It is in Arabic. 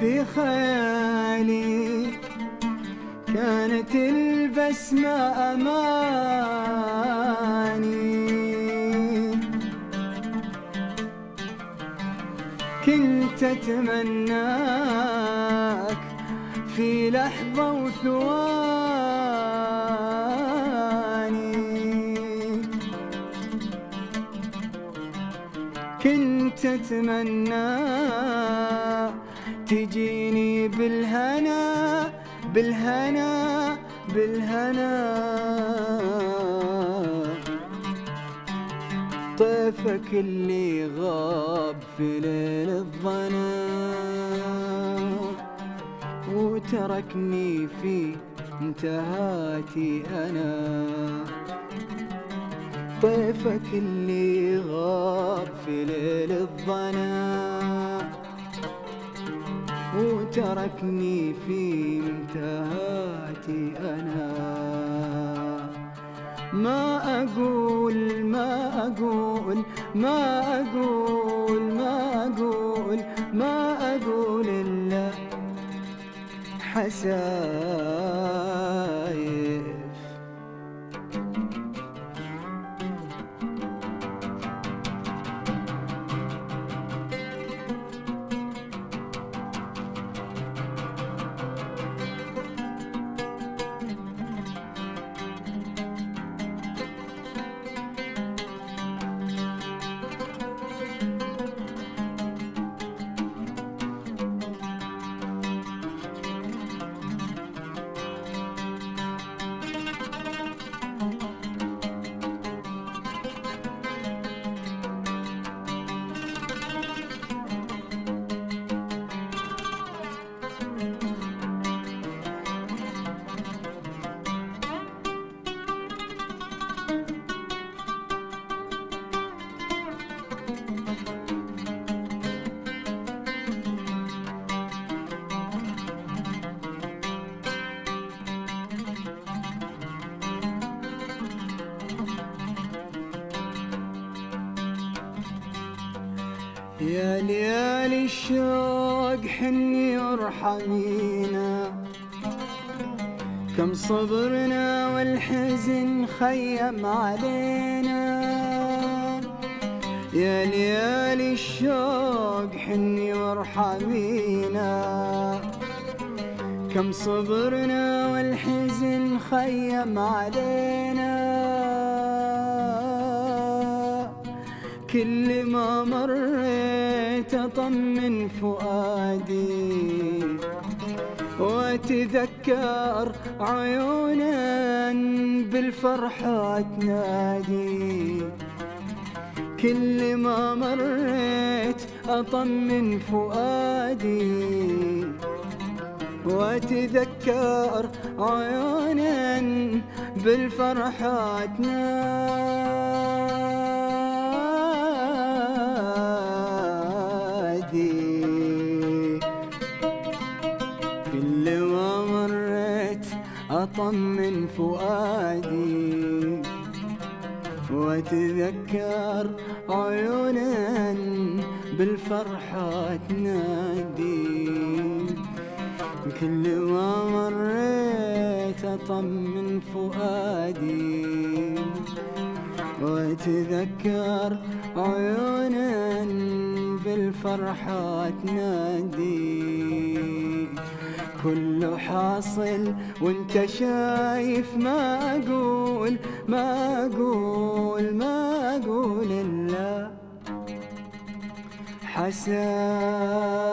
في خيالي كانت البسمة أماني. كنت أتمناك في لحظة وثواني. كنت أتمنى تجيني بالهنا بالهنا بالهنا. طيفك اللي غاب في ليل الظنا. وتركني في انتهاتي أنا. طيفك اللي غاب في ليل الظنا. وتركني في منتهاتي أنا. ما أقول ما أقول ما أقول ما أقول ما أقول إلا حسايف يا ليالي الشوق حني وارحمينا. كم صبرنا والحزن خيم علينا. يا ليالي الشوق حني وارحمينا. كم صبرنا والحزن خيم علينا. كل ما مريت أطمن فؤادي. وأتذكر عيونا بالفرحة تنادي كل ما مريت أطمن فؤادي. وأتذكر عيونا بالفرحة تنادي أطمن فؤادي وأتذكر عيونا بالفرحة تنادي. كل ما مريت أطمن فؤادي وأتذكر عيونا بالفرحة تنادي كله حاصل وانت شايف ما أقول ما أقول ما أقول إلا حسن.